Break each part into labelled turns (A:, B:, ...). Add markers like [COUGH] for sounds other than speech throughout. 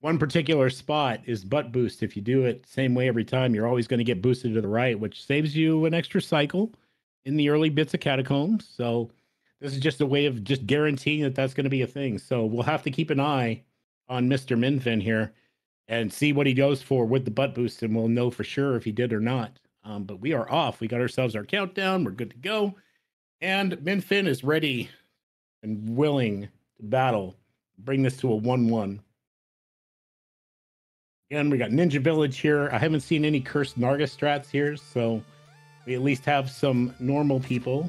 A: one particular spot is butt boost. If you do it same way every time, you're always going to get boosted to the right, which saves you an extra cycle in the early bits of catacombs. So this is just a way of just guaranteeing that that's going to be a thing. So we'll have to keep an eye on Mr. Miinfin here and see what he goes for with the butt boost, and we'll know for sure if he did or not. Um, but we are off. We got ourselves our countdown. We're good to go. And Miinfin is ready and willing to battle, bring this to a 1 1. Again, we got Ninja Village here. I haven't seen any cursed Narga strats here, so we at least have some normal people.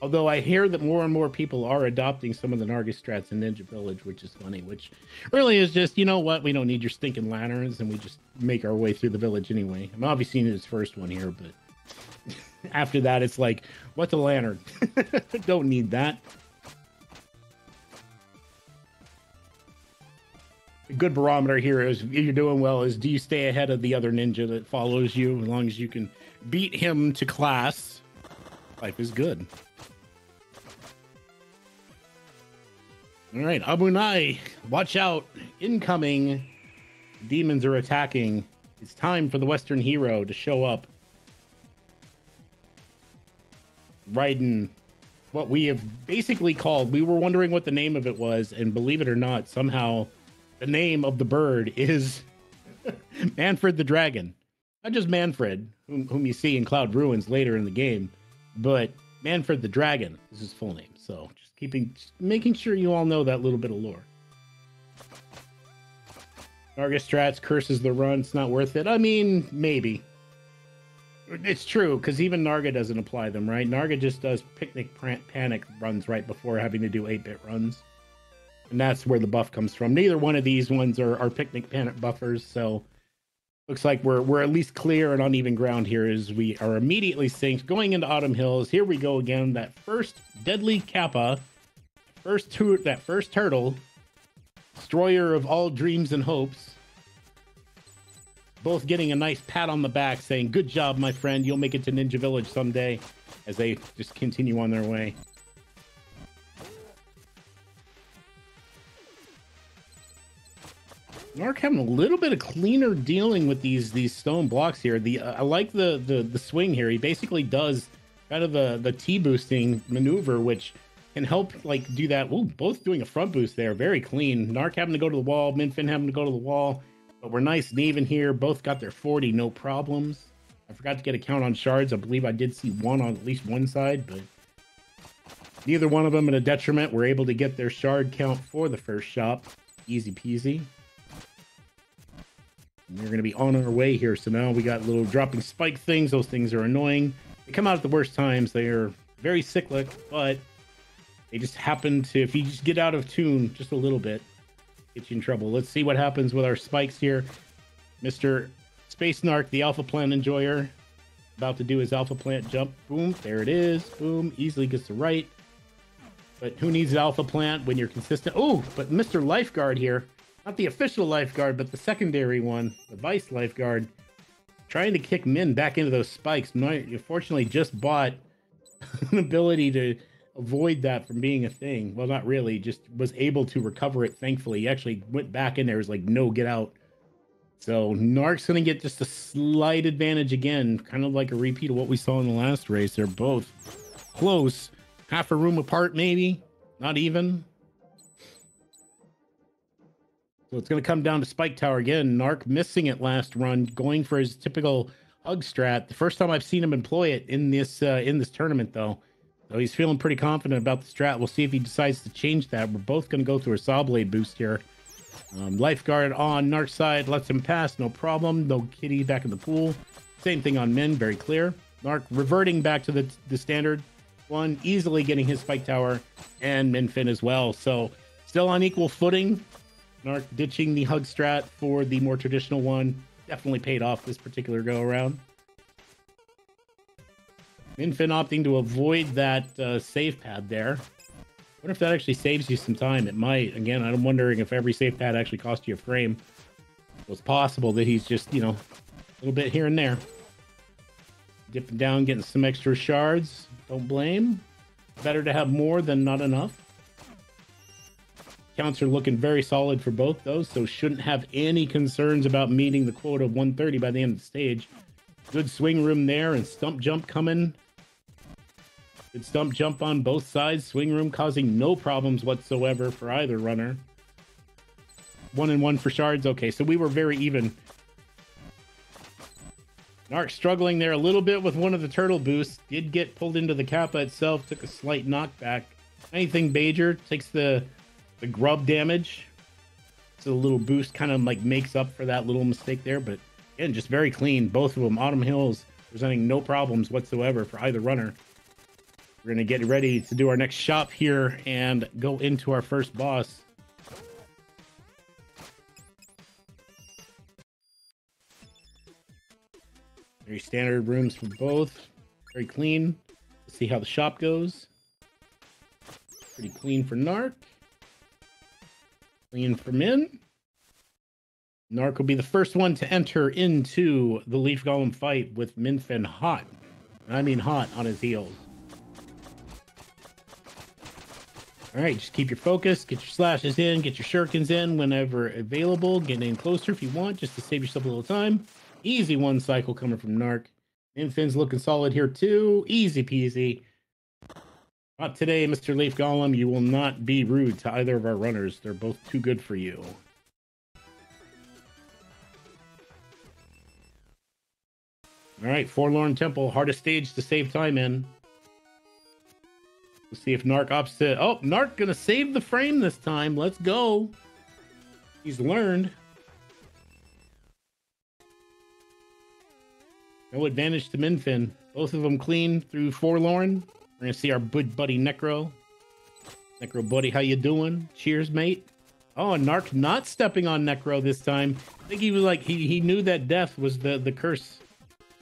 A: Although I hear that more and more people are adopting some of the Narga strats in Ninja Village, which is funny, which really is just, you know what, we don't need your stinking lanterns and we just make our way through the village anyway. I'm obviously in his first one here, but [LAUGHS] after that, it's like, what's a lantern? [LAUGHS] don't need that. Good barometer here is if you're doing well is do you stay ahead of the other ninja that follows you as long as you can beat him to class? Life is good. All right abunai watch out. Incoming demons are attacking. It's time for the western hero to show up. Riding what we have basically called we were wondering what the name of it was and believe it or not somehow the name of the bird is [LAUGHS] Manfred the Dragon. Not just Manfred, whom, whom you see in Cloud Ruins later in the game, but Manfred the Dragon is his full name. So just keeping, just making sure you all know that little bit of lore. Narga Strats curses the run. It's not worth it. I mean, maybe. It's true because even Narga doesn't apply them, right? Narga just does picnic panic runs right before having to do 8 bit runs and that's where the buff comes from. Neither one of these ones are, are picnic panic buffers, so looks like we're we're at least clear and on even ground here as we are immediately synced going into Autumn Hills. Here we go again. That first deadly kappa, first that first turtle, destroyer of all dreams and hopes. Both getting a nice pat on the back, saying, "Good job, my friend. You'll make it to Ninja Village someday." As they just continue on their way. Narc having a little bit of cleaner dealing with these these stone blocks here. The uh, I like the, the the swing here. He basically does kind of the the T boosting maneuver, which can help like do that. Ooh, both doing a front boost there, very clean. Narc having to go to the wall, Miinfin having to go to the wall, but we're nice and even here. Both got their 40, no problems. I forgot to get a count on shards. I believe I did see one on at least one side, but neither one of them in a detriment. We're able to get their shard count for the first shop. Easy peasy. We're going to be on our way here. So now we got little dropping spike things. Those things are annoying. They come out at the worst times. They are very cyclic, but they just happen to, if you just get out of tune just a little bit, get you in trouble. Let's see what happens with our spikes here. Mr. Space Narc, the Alpha Plant Enjoyer, about to do his Alpha Plant jump. Boom, there it is. Boom, easily gets the right. But who needs Alpha Plant when you're consistent? Oh, but Mr. Lifeguard here not the official lifeguard, but the secondary one, the vice lifeguard, trying to kick Min back into those spikes. Unfortunately, just bought [LAUGHS] an ability to avoid that from being a thing. Well, not really, just was able to recover it. Thankfully, he actually went back in there. Was like, no, get out. So Narc's gonna get just a slight advantage again, kind of like a repeat of what we saw in the last race. They're both close, half a room apart, maybe, not even. So it's going to come down to Spike Tower again. Narc missing it last run, going for his typical hug strat. The first time I've seen him employ it in this uh, in this tournament, though. So he's feeling pretty confident about the strat. We'll see if he decides to change that. We're both going to go through a saw blade boost here. Um, lifeguard on Narc's side lets him pass, no problem. No kitty back in the pool. Same thing on Min, very clear. Narc reverting back to the the standard one, easily getting his spike tower, and Miinfin as well. So still on equal footing. Narc ditching the hug strat for the more traditional one definitely paid off this particular go around. Miinfin opting to avoid that uh, save pad there. I wonder if that actually saves you some time. It might. Again, I'm wondering if every save pad actually cost you a frame. It's possible that he's just, you know, a little bit here and there. Dipping down, getting some extra shards. Don't blame. Better to have more than not enough. Counts are looking very solid for both those, so shouldn't have any concerns about meeting the quota of 130 by the end of the stage. Good swing room there and stump jump coming. Good stump jump on both sides. Swing room causing no problems whatsoever for either runner. One and one for shards. Okay, so we were very even. Narc struggling there a little bit with one of the turtle boosts. Did get pulled into the Kappa itself. Took a slight knockback. Anything Bajer takes the the grub damage. So the little boost kind of like makes up for that little mistake there. But again, just very clean. Both of them. Autumn Hills presenting no problems whatsoever for either runner. We're going to get ready to do our next shop here and go into our first boss. Very standard rooms for both. Very clean. Let's see how the shop goes. Pretty clean for Narc. Clean for Min. Narc will be the first one to enter into the Leaf Golem fight with Miinfin hot. I mean hot on his heels. All right, just keep your focus, get your slashes in, get your shurikens in whenever available. Get in closer if you want, just to save yourself a little time. Easy one cycle coming from Narc. Infin's looking solid here too. Easy peasy. Not today, Mr. Leaf Golem. You will not be rude to either of our runners. They're both too good for you. All right, Forlorn Temple, hardest stage to save time in. Let's see if Narc opts to. Oh, Narc gonna save the frame this time. Let's go. He's learned. No advantage to Miinfin. Both of them clean through Forlorn. We're gonna see our buddy Necro. Necro buddy, how you doing? Cheers, mate. Oh, and Narc not stepping on Necro this time. I think he was like he he knew that death was the the curse.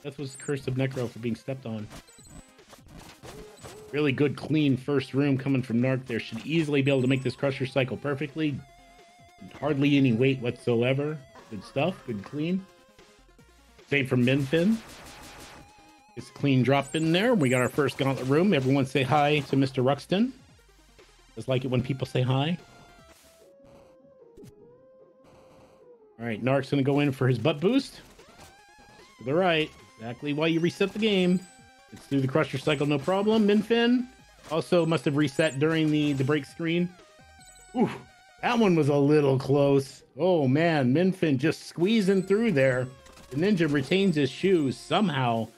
A: Death was the curse of Necro for being stepped on. Really good, clean first room coming from Narc there. Should easily be able to make this Crusher cycle perfectly. Hardly any weight whatsoever. Good stuff. Good clean. Same for Miinfin. It's clean drop in there. We got our first gauntlet room. Everyone say hi to Mr. Ruxxtin. Just like it when people say hi. All right, Narc's going to go in for his butt boost. To the right. Exactly why you reset the game. It's through the Crusher cycle, no problem. Miinfin also must have reset during the, the break screen. Ooh, that one was a little close. Oh man, Miinfin just squeezing through there. The ninja retains his shoes somehow.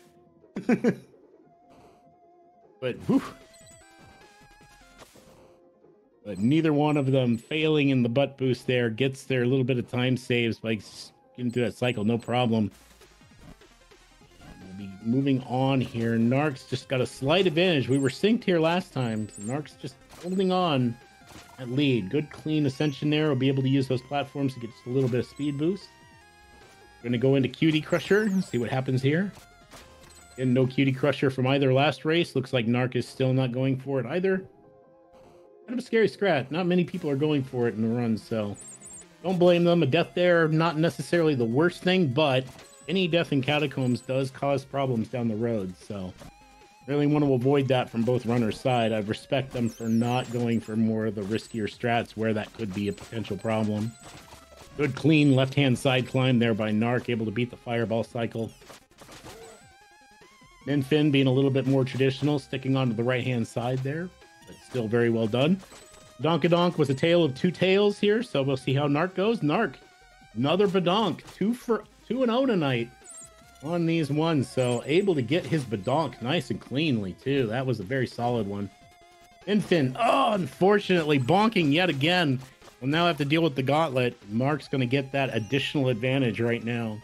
A: [LAUGHS] but whew. But neither one of them failing in the butt boost there gets their little bit of time saves by getting through that cycle, no problem we'll be moving on here. Narc's just got a slight advantage. We were synced here last time. So Narc's just holding on at lead. Good clean ascension there. We'll be able to use those platforms to get just a little bit of speed boost. We're to go into Cutie Crusher see what happens here. And no Cutie Crusher from either last race. Looks like Narc is still not going for it either. Kind of a scary scratch. Not many people are going for it in the run, so don't blame them. A death there, not necessarily the worst thing, but any death in catacombs does cause problems down the road, so really want to avoid that from both runners' side. I respect them for not going for more of the riskier strats where that could be a potential problem. Good clean left-hand side climb there by Narc, able to beat the fireball cycle. Miinfin being a little bit more traditional, sticking onto the right-hand side there, but still very well done. Donkadonk was a tale of two tails here, so we'll see how Narc goes. Narc, another Badonk, two for 2 and 0 tonight on these ones. So able to get his badonk nice and cleanly, too. That was a very solid one. Infin, oh, unfortunately, bonking yet again. We'll now have to deal with the gauntlet. Mark's going to get that additional advantage right now.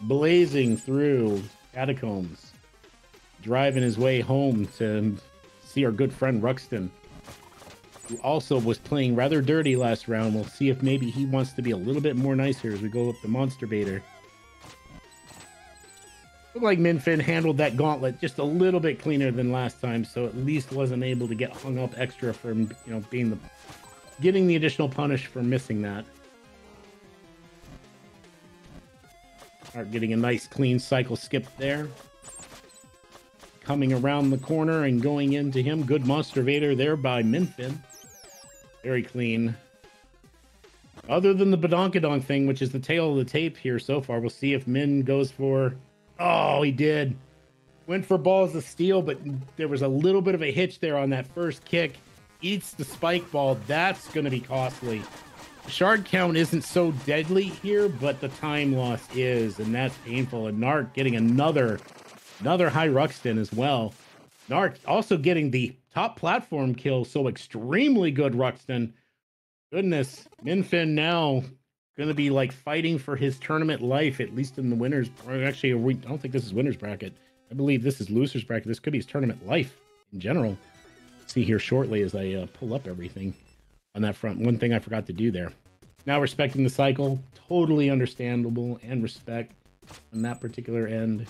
A: Blazing through catacombs. Driving his way home to see our good friend Ruxxtin who also was playing rather dirty last round. We'll see if maybe he wants to be a little bit more nicer as we go up the monster baiter. Looked like Miinfin handled that gauntlet just a little bit cleaner than last time, so at least wasn't able to get hung up extra for you know being the getting the additional punish for missing that. Start getting a nice clean cycle skip there. Coming around the corner and going into him. Good Monster Vader there by Miinfin. Very clean. Other than the Badonkadonk thing, which is the tail of the tape here so far, we'll see if Min goes for. Oh, he did. Went for balls of steel, but there was a little bit of a hitch there on that first kick. Eats the spike ball. That's going to be costly. Shard count isn't so deadly here, but the time loss is, and that's painful. And Narc getting another, another high Ruxxtin as well. Narc also getting the top platform kill, so extremely good Ruxxtin. Goodness, Miinfin now going to be like fighting for his tournament life, at least in the winners. Bracket. Actually, I don't think this is winners bracket. I believe this is losers bracket. This could be his tournament life in general. See here shortly as I uh, pull up everything on that front. One thing I forgot to do there. Now respecting the cycle, totally understandable and respect on that particular end.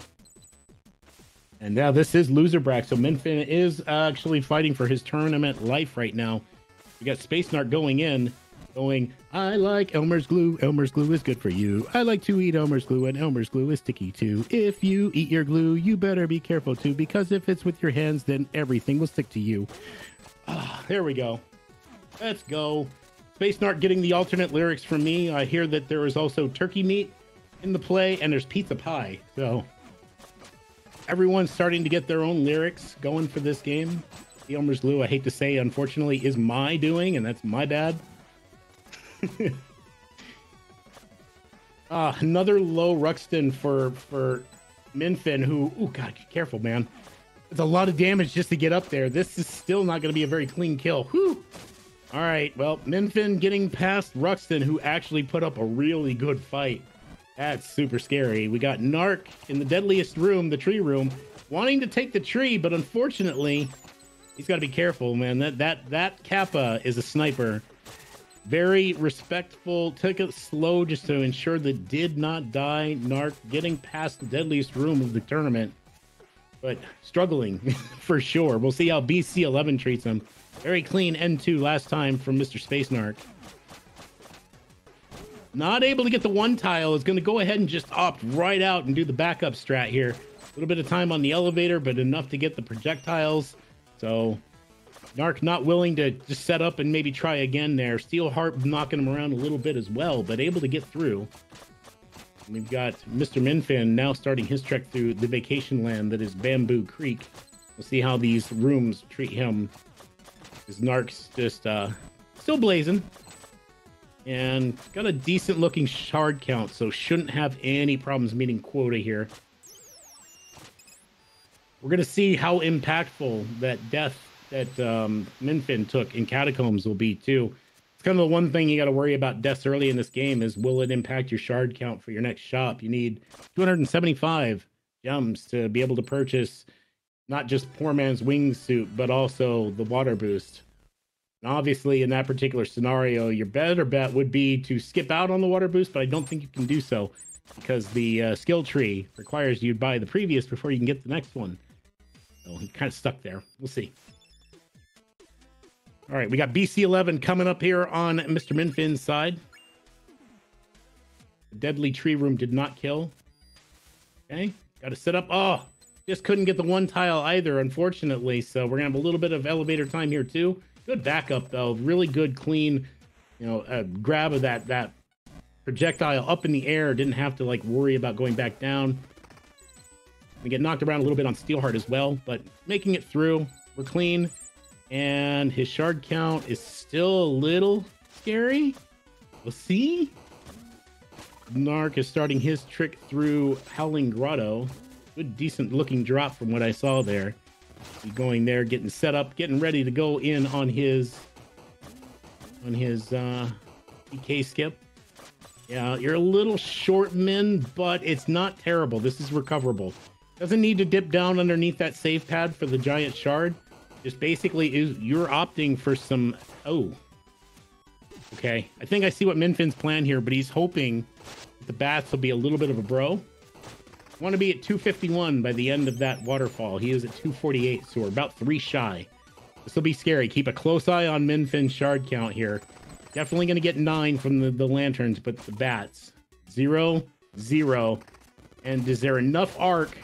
A: And now this is loser bracket, so Miinfin is actually fighting for his tournament life right now. We got Space Narc going in, going, I like Elmer's glue. Elmer's glue is good for you. I like to eat Elmer's glue, and Elmer's glue is sticky too. If you eat your glue, you better be careful too, because if it's with your hands, then everything will stick to you. Ah, there we go. Let's go. Space Narc getting the alternate lyrics from me. I hear that there is also turkey meat in the play, and there's pizza pie. So everyone's starting to get their own lyrics going for this game. The Elmer's glue, I hate to say, unfortunately, is my doing, and that's my bad. uh, [LAUGHS] another low Ruxxtin for for Miinfin, who, oh god, be careful, man. It's a lot of damage just to get up there. This is still not going to be a very clean kill. Whew. All right, well, Miinfin getting past Ruxxtin, who actually put up a really good fight. That's super scary. We got Narc in the deadliest room, the tree room, wanting to take the tree, but unfortunately, he's got to be careful, man. That that that Kappa is a sniper very respectful, took it slow just to ensure that did not die. Narc getting past the deadliest room of the tournament, but struggling [LAUGHS] for sure. We'll see how BC11 treats him. Very clean N2 last time from Mr. Space Narc. Not able to get the one tile, is going to go ahead and just opt right out and do the backup strat here. A little bit of time on the elevator, but enough to get the projectiles. So Narc not willing to just set up and maybe try again there. Steel Steelheart knocking him around a little bit as well, but able to get through. We've got Mr. Miinfin now starting his trek through the vacation land that is Bamboo Creek. We'll see how these rooms treat him. His Narc's just uh, still blazing. And got a decent looking shard count, so shouldn't have any problems meeting quota here. We're going to see how impactful that death that um, Miinfin took in Catacombs will be too. It's kind of the one thing you got to worry about deaths early in this game is will it impact your shard count for your next shop? You need 275 gems to be able to purchase not just poor man's wingsuit, but also the water boost. And obviously, in that particular scenario, your better bet would be to skip out on the water boost, but I don't think you can do so because the uh, skill tree requires you buy the previous before you can get the next one. So he kind of stuck there. We'll see. All right, we got BC11 coming up here on Mr. Miinfin's side. The deadly tree room did not kill. Okay, got to set up. Oh, just couldn't get the one tile either, unfortunately. So we're gonna have a little bit of elevator time here too. Good backup though, really good, clean, you know, uh, grab of that that projectile up in the air. Didn't have to like worry about going back down. We get knocked around a little bit on Steelheart as well, but making it through. We're clean. And his shard count is still a little scary. We'll see. Narc is starting his trick through Howling Grotto. Good, decent looking drop from what I saw there. Going there, getting set up, getting ready to go in on his on his uh PK skip. Yeah, you're a little short, Min, but it's not terrible. This is recoverable. Doesn't need to dip down underneath that save pad for the giant shard. Just basically is you're opting for some oh. Okay. I think I see what Miinfin's plan here, but he's hoping the bats will be a little bit of a bro. Want to be at 251 by the end of that waterfall. He is at 248, so we're about three shy. This will be scary. Keep a close eye on Miinfin's shard count here. Definitely going to get nine from the, the lanterns, but the bats. Zero, zero. And is there enough arc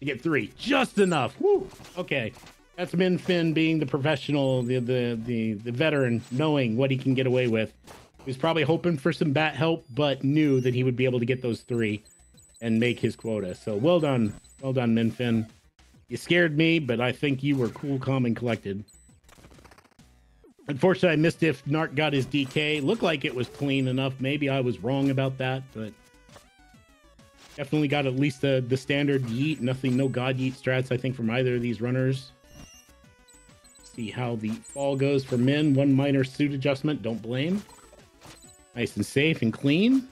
A: to get three. Just enough. Woo. Okay. That's Miinfin being the professional, the, the the the veteran, knowing what he can get away with. He was probably hoping for some bat help, but knew that he would be able to get those three and make his quota. So well done, well done, Miinfin. You scared me, but I think you were cool, calm, and collected. Unfortunately, I missed if Narc got his DK. Looked like it was clean enough. Maybe I was wrong about that, but definitely got at least the, the standard yeet. Nothing, no god yeet strats, I think, from either of these runners. See how the fall goes for men. One minor suit adjustment. Don't blame. Nice and safe and clean.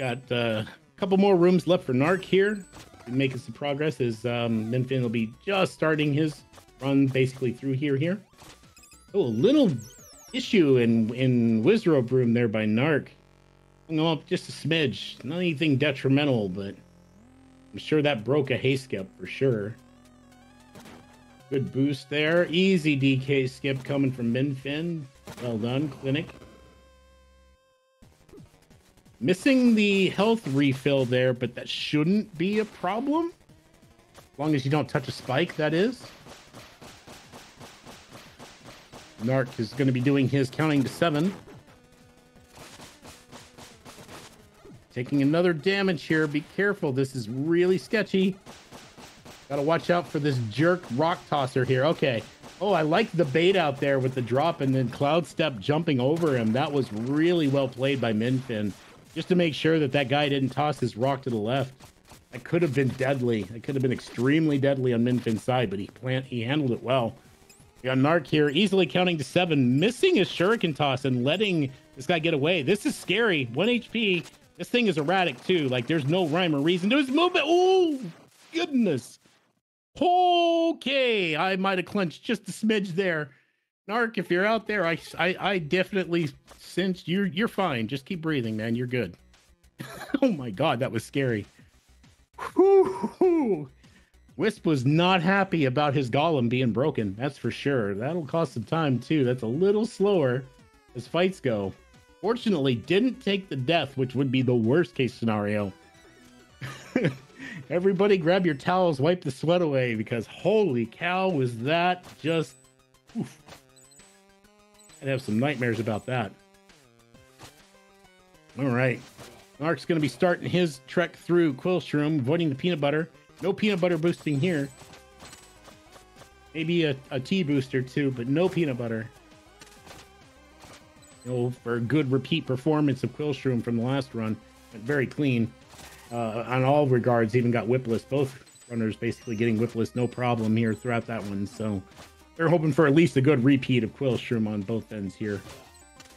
A: Got uh, couple more rooms left for Narc here. Making some progress as um, Miinfin will be just starting his run basically through here here. Oh, a little issue in in Wizrobe room there by Narc. Hung up just a smidge. Not anything detrimental, but I'm sure that broke a hay skip for sure. Good boost there. Easy DK skip coming from Miinfin. Well done, Clinic. Missing the health refill there, but that shouldn't be a problem. As long as you don't touch a spike, that is. Narc is going to be doing his counting to seven. Taking another damage here. Be careful. This is really sketchy. Gotta watch out for this jerk rock tosser here. Okay. Oh, I like the bait out there with the drop and then Cloud Step jumping over him. That was really well played by Miinfin just to make sure that that guy didn't toss his rock to the left. That could have been deadly. It could have been extremely deadly on Miinfin's side, but he plant he handled it well. We got Narc here, easily counting to seven, missing his shuriken toss and letting this guy get away. This is scary. One HP. This thing is erratic too. Like there's no rhyme or reason to his movement. Oh goodness. Okay, I might have clenched just a smidge there. Narc, if you're out there, I, I, I definitely sense you're you're fine. Just keep breathing, man. You're good. [LAUGHS] oh my god, that was scary. Whew. Wisp was not happy about his golem being broken. That's for sure. That'll cost some time too. That's a little slower as fights go. Fortunately, didn't take the death, which would be the worst case scenario. [LAUGHS] Everybody grab your towels, wipe the sweat away because holy cow, was that just oof. I'd have some nightmares about that. All right. Mark's going to be starting his trek through Quillshroom, avoiding the peanut butter. No peanut butter boosting here. Maybe a, a tea booster too, but no peanut butter. You know, for a good repeat performance of Quillshroom from the last run. Very clean uh, on all regards, even got whipless. Both runners basically getting whipless, no problem here throughout that one. So they're hoping for at least a good repeat of Quillshroom on both ends here.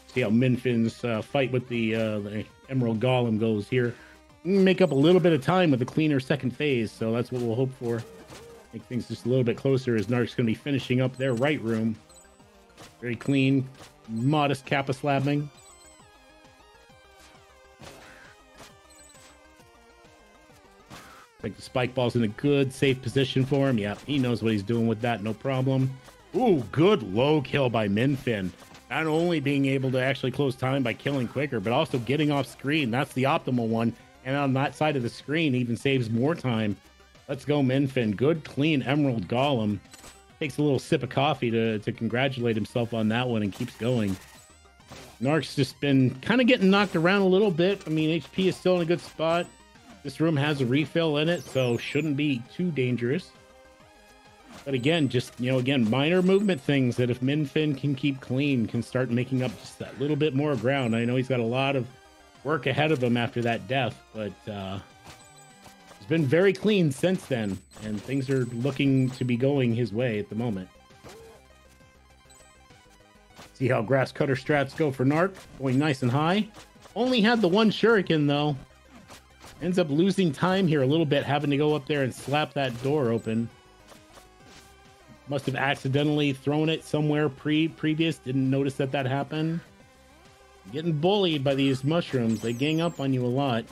A: See how Miinfin's uh, fight with the, uh, the Emerald Golem goes here. Make up a little bit of time with a cleaner second phase, so that's what we'll hope for. Make things just a little bit closer as Narc's going to be finishing up their right room. Very clean, modest Kappa slabbing. Like the spike ball's in a good, safe position for him. Yeah, he knows what he's doing with that, no problem. Ooh, good low kill by Miinfin. Not only being able to actually close time by killing quicker, but also getting off screen. That's the optimal one. And on that side of the screen, even saves more time. Let's go, Miinfin. Good, clean Emerald Golem. Takes a little sip of coffee to, to congratulate himself on that one and keeps going. Narc's just been kind of getting knocked around a little bit. I mean, HP is still in a good spot. This room has a refill in it, so shouldn't be too dangerous. But again, just, you know, again, minor movement things that if Miinfin can keep clean, can start making up just that little bit more ground. I know he's got a lot of work ahead of him after that death, but uh, he's been very clean since then, and things are looking to be going his way at the moment. See how grass cutter strats go for Narc, going nice and high. Only had the one shuriken though. Ends up losing time here a little bit, having to go up there and slap that door open. Must have accidentally thrown it somewhere pre previous. Didn't notice that that happened. Getting bullied by these mushrooms. They gang up on you a lot.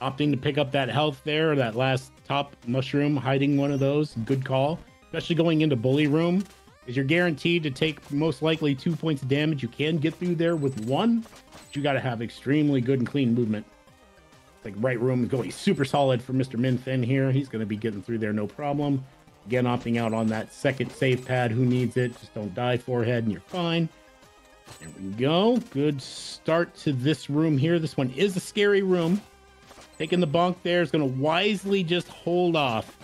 A: Opting to pick up that health there, that last top mushroom, hiding one of those. Good call. Especially going into bully room. Because you're guaranteed to take most likely two points of damage. You can get through there with one, but you got to have extremely good and clean movement. Like right room going super solid for Mr. Miinfin here. He's going to be getting through there no problem. Again, opting out on that second save pad. Who needs it? Just don't die forehead and you're fine. There we go. Good start to this room here. This one is a scary room. Taking the bonk there is going to wisely just hold off.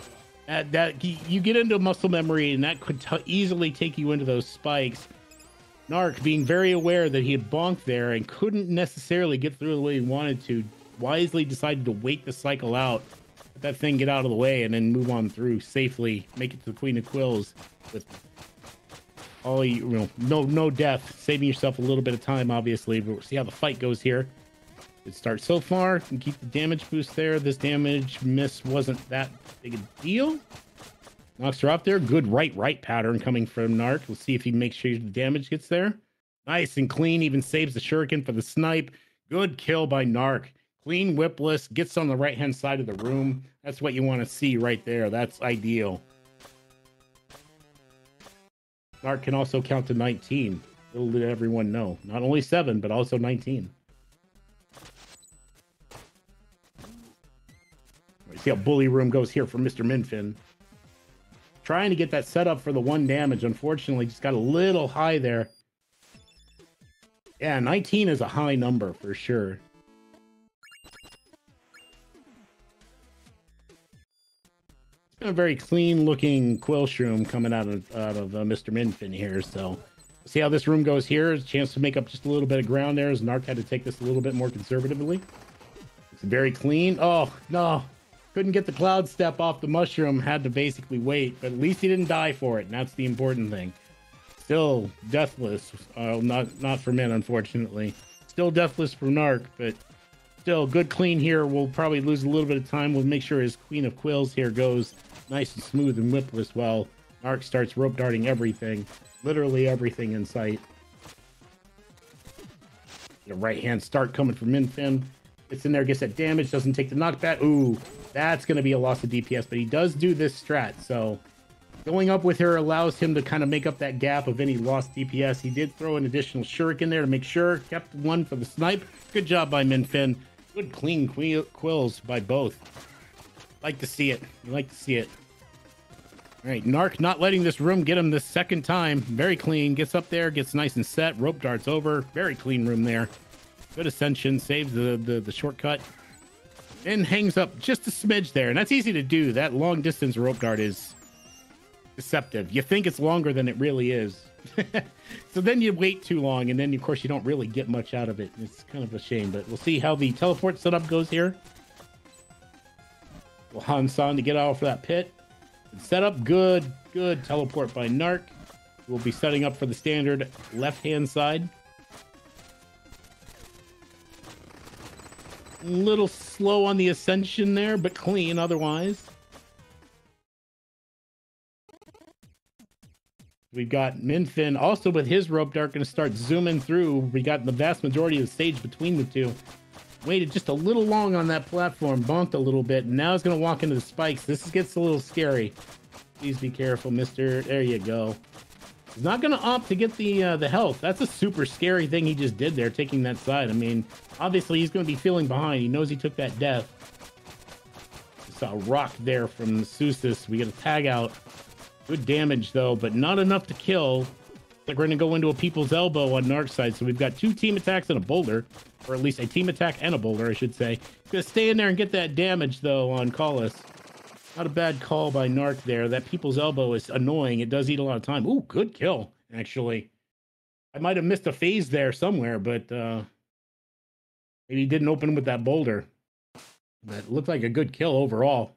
A: That, that you get into muscle memory, and that could t- easily take you into those spikes. Narc, being very aware that he had bonked there and couldn't necessarily get through the way he wanted to, wisely decided to wait the cycle out, let that thing get out of the way, and then move on through safely, make it to the Queen of Quills with all you, you know, no no death, saving yourself a little bit of time, obviously. But we'll see how the fight goes here. It starts so far. Can keep the damage boost there. This damage miss wasn't that big a deal. Knocks her up there. Good right right pattern coming from Narc. We'll see if he makes sure the damage gets there. Nice and clean. Even saves the shuriken for the snipe. Good kill by Narc. Clean whipless. Gets on the right hand side of the room. That's what you want to see right there. That's ideal. Mark can also count to 19. Little did everyone know. Not only 7, but also 19. See how bully room goes here for Mr. Miinfin. Trying to get that set up for the one damage. Unfortunately, just got a little high there. Yeah, 19 is a high number for sure. A very clean looking Quillshroom coming out of out of uh, Mr. Miinfin here. So see how this room goes here. There's A chance to make up just a little bit of ground there as Narc had to take this a little bit more conservatively. It's very clean. Oh, no couldn't get the cloud step off the mushroom, had to basically wait, but at least he didn't die for it, and that's the important thing. Still deathless, uh, not not for men, unfortunately. Still deathless for Narc, but still good clean here. We'll probably lose a little bit of time. We'll make sure his Queen of Quills here goes nice and smooth and whipless while Narc starts rope darting everything, literally everything in sight. The right hand start coming from Miinfin. Gets in there, gets that damage, doesn't take the knockback. Ooh, that's going to be a loss of DPS, but he does do this strat, so going up with her allows him to kind of make up that gap of any lost DPS. He did throw an additional shuriken there to make sure, kept one for the snipe. Good job by Miinfin. Good clean quills by both. Like to see it. You like to see it. All right, Narc not letting this room get him the second time. Very clean. Gets up there, gets nice and set. Rope darts over. Very clean room there. Good ascension, saves the, the, the shortcut, and hangs up just a smidge there. And that's easy to do. That long distance rope dart is deceptive. You think it's longer than it really is. [LAUGHS] so then you wait too long, and then of course you don't really get much out of it. It's kind of a shame, but we'll see how the teleport setup goes here. Well, Hansan to get out for that pit. Set up good, good teleport by Nark. We'll be setting up for the standard left hand side. A little slow on the ascension there, but clean otherwise. We've got Miinfin also with his rope dart going to start zooming through. We got the vast majority of the stage between the two. Waited just a little long on that platform, bonked a little bit, now he's going to walk into the spikes. This gets a little scary. Please be careful, mister. There you go. He's not going to opt to get the uh, the health. That's a super scary thing he just did there, taking that side. I mean, obviously he's going to be feeling behind. He knows he took that death. Saw a rock there from Suses. We get a tag out. Good damage though, but not enough to kill. Like we're going to go into a people's elbow on Narc's side. So we've got two team attacks and a boulder, or at least a team attack and a boulder, I should say. Gonna stay in there and get that damage though on Colos. Not a bad call by Narc there. That people's elbow is annoying. It does eat a lot of time. Ooh, good kill, actually. I might have missed a phase there somewhere, but uh maybe he didn't open with that boulder. That looked like a good kill overall.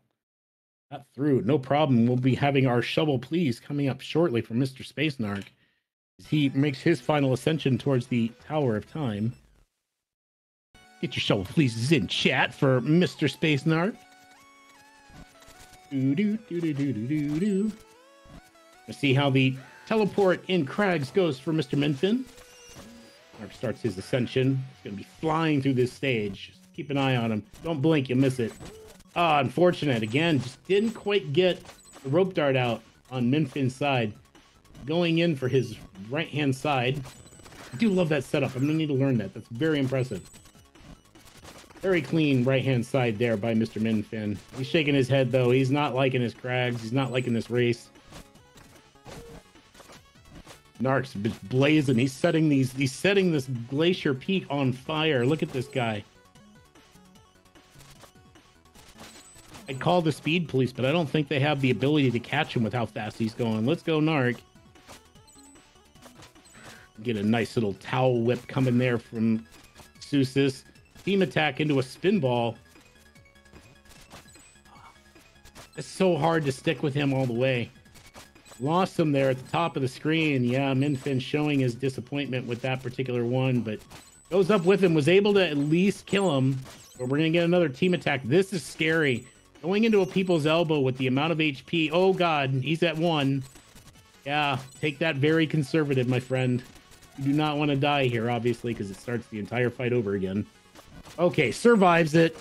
A: Got through, no problem. We'll be having our shovel please coming up shortly from Mr. Space Narc. As he makes his final ascension towards the Tower of Time. Get your shovel please in chat for Mr. Space Narc. Do, do, do, do, do, do, do. Let's see how the teleport in Crags goes for Mr. Miinfin. Mark starts his ascension. He's going to be flying through this stage. Just keep an eye on him. Don't blink, you'll miss it. Ah, unfortunate. Again, just didn't quite get the rope dart out on Miinfin's side. going in for his right hand side. I do love that setup. I'm gonna need to learn that. That's very impressive. Very clean right hand side there by Mr. Miinfin. He's shaking his head though. He's not liking his crags. He's not liking this race. Narc's blazing. He's setting these. He's setting this glacier peak on fire. Look at this guy. I'd call the speed police, but I don't think they have the ability to catch him with how fast he's going. Let's go, Narc. Get a nice little towel whip coming there from Seuss. Team attack into a spin ball. It's so hard to stick with him all the way. Lost him there at the top of the screen. Yeah, Miinfin showing his disappointment with that particular one, but goes up with him, was able to at least kill him. But we're going to get another team attack. This is scary. Going into a people's elbow with the amount of HP. Oh, God. He's at one. Yeah, take that very conservative, my friend. You do not want to die here, obviously, because it starts the entire fight over again. Okay, survives it.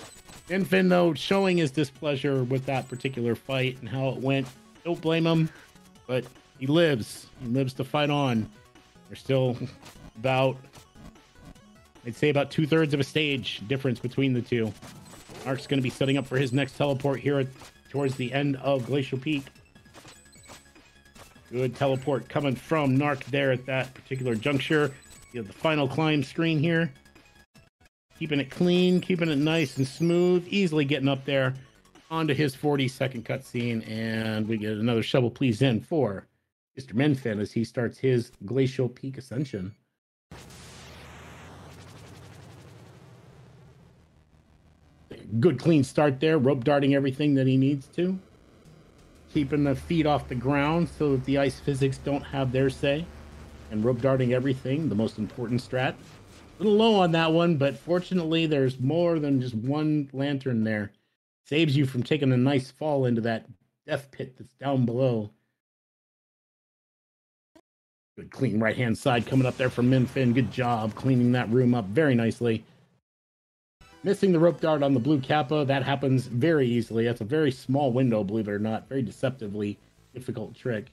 A: Infin, though, showing his displeasure with that particular fight and how it went. Don't blame him, but he lives. He lives to fight on. There's still about, I'd say about two thirds of a stage difference between the two. Ark's going to be setting up for his next teleport here at, towards the end of Glacial Peak. Good teleport coming from Narc there at that particular juncture. You have the final climb screen here. Keeping it clean, keeping it nice and smooth, easily getting up there onto his 40 second cutscene. And we get another shovel please in for Mr. Miinfin as he starts his Glacial Peak Ascension. Good clean start there, rope darting everything that he needs to. Keeping the feet off the ground so that the ice physics don't have their say. And rope darting everything, the most important strat. A little low on that one, but fortunately there's more than just one lantern there. Saves you from taking a nice fall into that death pit that's down below. Good clean right hand side coming up there from Miinfin. Good job cleaning that room up very nicely. Missing the rope dart on the blue kappa, that happens very easily. That's a very small window, believe it or not. Very deceptively difficult trick.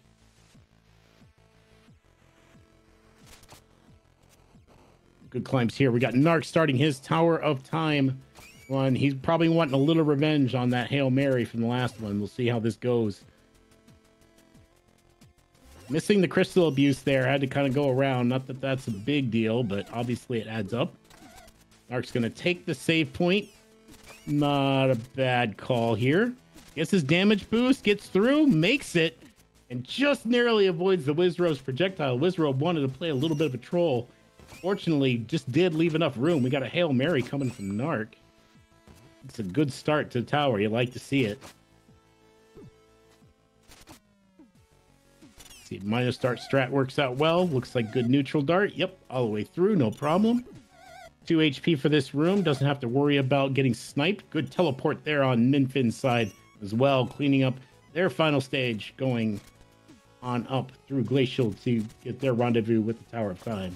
A: Good climbs here. We got Narc starting his Tower of Time one. He's probably wanting a little revenge on that Hail Mary from the last one. We'll see how this goes. Missing the crystal abuse there. Had to kind of go around. Not that that's a big deal, but obviously it adds up. Ark's going to take the save point. Not a bad call here. Gets his damage boost, gets through, makes it, and just narrowly avoids the Wizrobe's projectile. Wizrobe wanted to play a little bit of a troll. Fortunately, just did leave enough room. We got a Hail Mary coming from Narc. It's a good start to the tower. You like to see it. See, minus dart strat works out well. Looks like good neutral dart. Yep, all the way through, no problem. 2 HP for this room. Doesn't have to worry about getting sniped. Good teleport there on Miinfin's side as well, cleaning up their final stage, going on up through Glacial to get their rendezvous with the Tower of Time.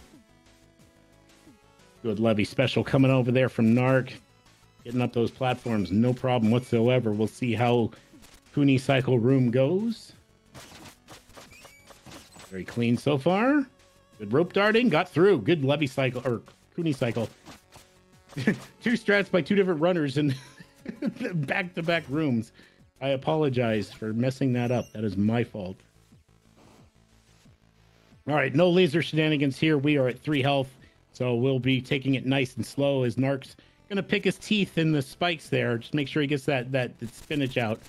A: Good levy special coming over there from Narc. Getting up those platforms, no problem whatsoever. We'll see how Kuni Cycle Room goes. Very clean so far. Good rope darting, got through. Good levy cycle, or Kuni cycle. [LAUGHS] two strats by two different runners in back to back rooms. I apologize for messing that up. That is my fault. All right, no laser shenanigans here. We are at three health, so we'll be taking it nice and slow as Narc's gonna pick his teeth in the spikes there. Just make sure he gets that that, that spinach out.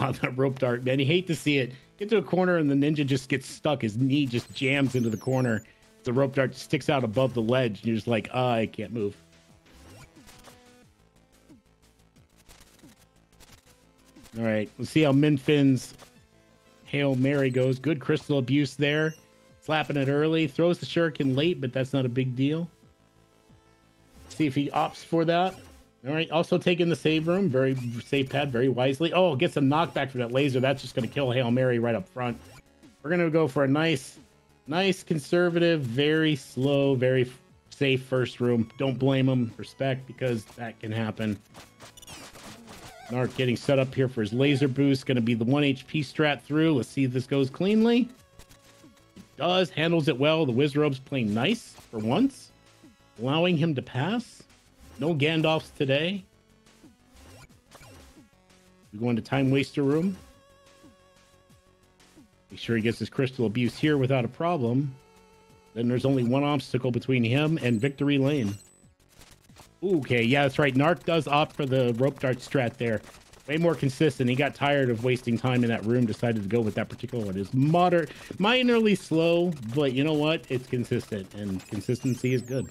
A: oh, [LAUGHS] that rope dart, man. You hate to see it get to a corner and the ninja just gets stuck. His knee just jams into the corner. The rope dart sticks out above the ledge, and you're just like, oh, I can't move. All right, let's see how Miinfin's Hail Mary goes. Good crystal abuse there. Slapping it early. Throws the shuriken late, but that's not a big deal. See if he opts for that. All right, also taking the save room, very safe pad, very wisely. Oh, gets a knockback for that laser. That's just going to kill Hail Mary right up front. We're going to go for a nice, nice, conservative, very slow, very safe first room. Don't blame him. Respect, because that can happen. Narc getting set up here for his laser boost. Going to be the 1 HP strat through. Let's see if this goes cleanly. Does. Handles it well. The Wizrobe's playing nice for once. Allowing him to pass. No Gandalfs today. We go into Time Waster Room. Make sure he gets his crystal abuse here without a problem. Then there's only one obstacle between him and Victory Lane. Okay, yeah, that's right. Narc does opt for the rope dart strat there. Way more consistent. He got tired of wasting time in that room, decided to go with that particular one. It's moderate, minorly slow, but you know what? It's consistent, and consistency is good.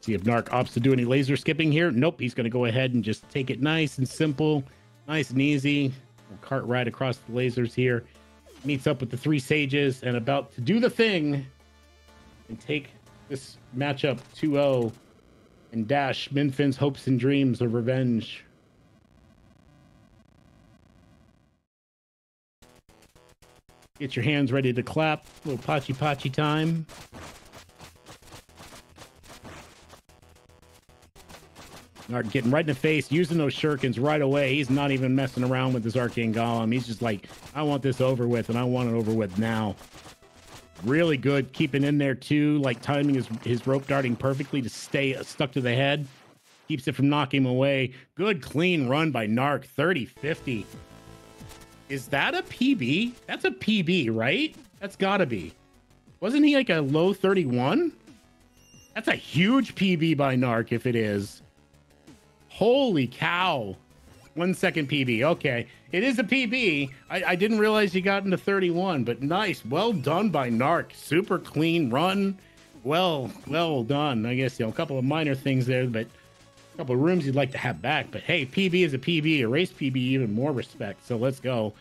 A: See if Narc opts to do any laser skipping here. Nope, he's going to go ahead and just take it nice and simple, nice and easy. We'll cart right across the lasers here. Meets up with the three sages and about to do the thing and take this matchup 2-0 and dash Miinfin's hopes and dreams of revenge. Get your hands ready to clap. Little pachi pachi time. Narc getting right in the face, using those shurikens right away. He's not even messing around with his arcane golem. He's just like, I want this over with, and I want it over with now. Really good keeping in there too, like timing his, his rope darting perfectly to stay stuck to the head. Keeps it from knocking him away. Good clean run by Narc, 30-50. Is that a PB? That's a PB, right? That's gotta be. Wasn't he like a low 31? That's a huge PB by Narc if it is. Holy cow. One second PB. Okay. It is a PB. I, I, didn't realize you got into 31, but nice. Well done by Narc. Super clean run. Well, well done. I guess, you know, a couple of minor things there, but a couple of rooms you'd like to have back. But hey, PB is a PB. A race PB, even more respect. So let's go.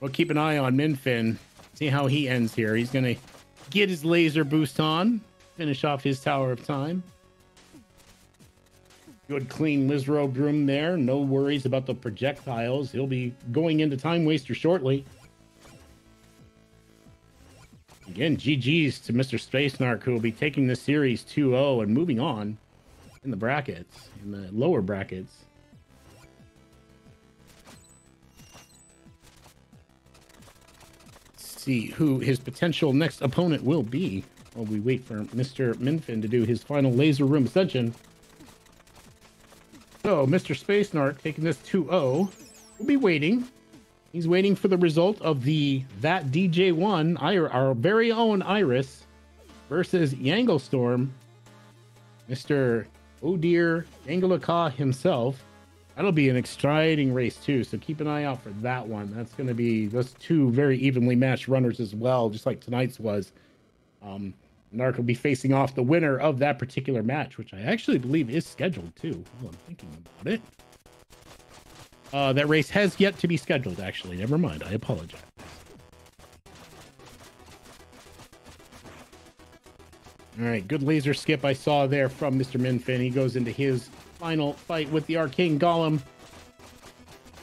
A: We'll keep an eye on Miinfin. See how he ends here. He's going to get his laser boost on, finish off his Tower of Time. Good clean Lizrobe room there. No worries about the projectiles. He'll be going into Time Waster shortly. Again, GG's to Mr. Space Narc, who will be taking the series 2-0 and moving on in the brackets, in the lower brackets. Let's see who his potential next opponent will be while we wait for Mr. Miinfin to do his final laser room ascension. So, Mr. Space Narc taking this 2-0. We'll be waiting. He's waiting for the result of the that DJ1, our very own Iris, versus Yanglestorm. Mr. Oh dear, Yanglaka himself. That'll be an exciting race too, so keep an eye out for that one. That's going to be those two very evenly matched runners as well, just like tonight's was. Um, Narc will be facing off the winner of that particular match, which I actually believe is scheduled too. While I'm thinking about it. Uh, that race has yet to be scheduled, actually. Never mind. I apologize. All right, good laser skip I saw there from Mr. Miinfin. He goes into his final fight with the Arcane Golem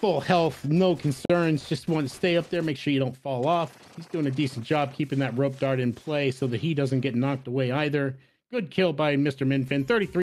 A: full health, no concerns. Just want to stay up there, make sure you don't fall off. He's doing a decent job keeping that rope dart in play so that he doesn't get knocked away either. Good kill by Mr. Miinfin. 33